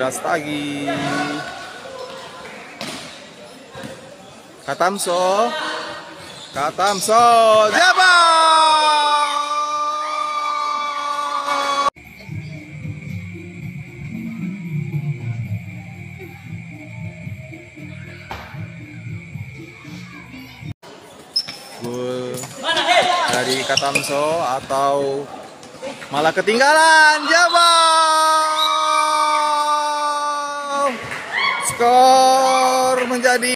Brastagi. Katamso. Katamso. Jaba. Gol dari Katamso atau malah ketinggalan Jawa Let's go!